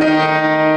Música